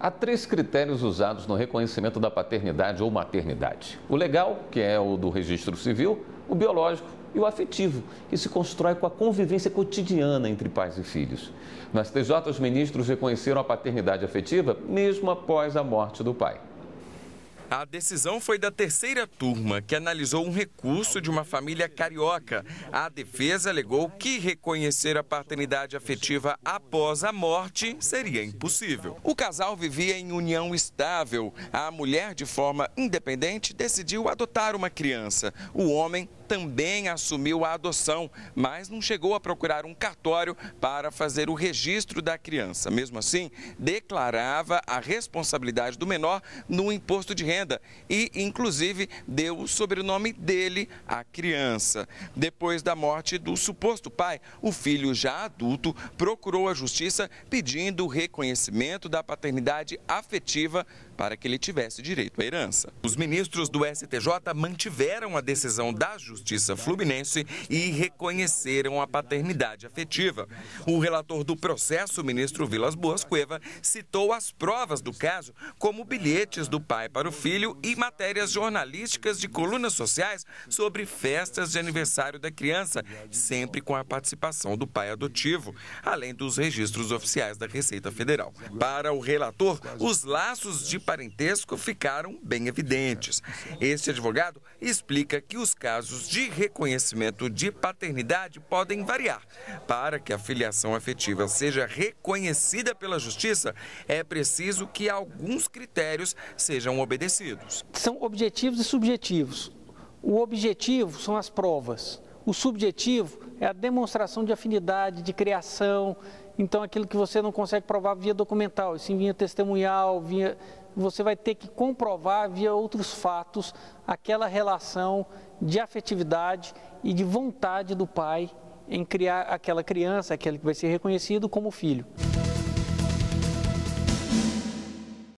Há três critérios usados no reconhecimento da paternidade ou maternidade: o legal, que é o do registro civil, o biológico e o afetivo, que se constrói com a convivência cotidiana entre pais e filhos. No STJ, os ministros reconheceram a paternidade afetiva mesmo após a morte do pai. A decisão foi da terceira turma, que analisou um recurso de uma família carioca. A defesa alegou que reconhecer a paternidade afetiva após a morte seria impossível. O casal vivia em união estável. A mulher, de forma independente, decidiu adotar uma criança. O homem também assumiu a adoção, mas não chegou a procurar um cartório para fazer o registro da criança. Mesmo assim, declarava a responsabilidade do menor no imposto de renda e, inclusive, deu o sobrenome dele à criança. Depois da morte do suposto pai, o filho já adulto procurou a justiça pedindo o reconhecimento da paternidade afetiva para que ele tivesse direito à herança. Os ministros do STJ mantiveram a decisão da Justiça Fluminense e reconheceram a paternidade afetiva. O relator do processo, ministro Vilas Boas Cueva, citou as provas do caso como bilhetes do pai para o filho e matérias jornalísticas de colunas sociais sobre festas de aniversário da criança, sempre com a participação do pai adotivo, além dos registros oficiais da Receita Federal. Para o relator, os laços de parentesco ficaram bem evidentes. Este advogado explica que os casos de reconhecimento de paternidade podem variar. Para que a filiação afetiva seja reconhecida pela justiça, é preciso que alguns critérios sejam obedecidos. São objetivos e subjetivos. O objetivo são as provas. O subjetivo é a demonstração de afinidade, de criação. Então, aquilo que você não consegue provar via documental, sim via testemunhal, via você vai ter que comprovar via outros fatos aquela relação de afetividade e de vontade do pai em criar aquela criança, aquele que vai ser reconhecido como filho.